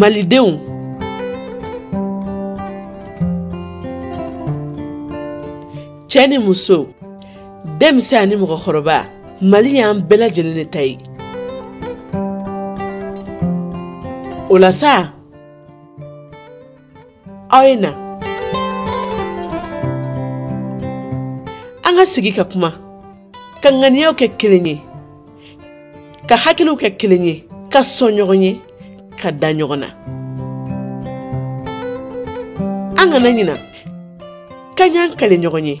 malidenw cɛ ni muso denmisɛn ani mɔgɔkɔrɔba mali y'an bɛɛ lajɛlen de ta ye o la sa aw ye na an ka sigi ka kuma ka ŋaniyaw kɛ kelen ye ka hakiliw kɛ kelen ye ka sɔn ɲɔgɔn ye ka da ɲɔgɔn na an kana ɲina k'an y'an kale ɲɔgɔn ye